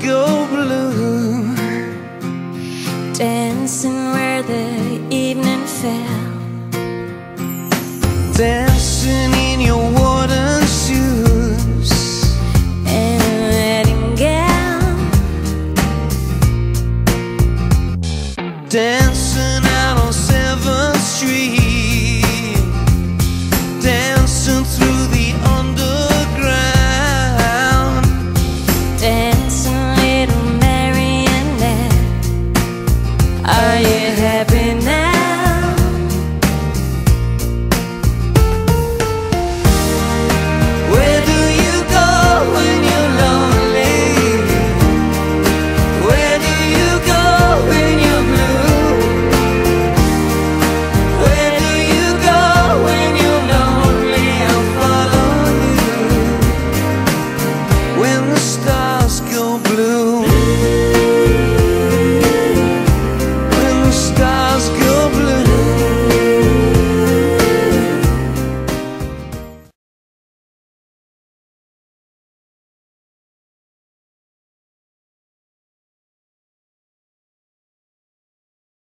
go blue. Dancing where the evening fell. Dancing in your wooden shoes. And a wedding gown. Dancing out on 7th Street. Dancing through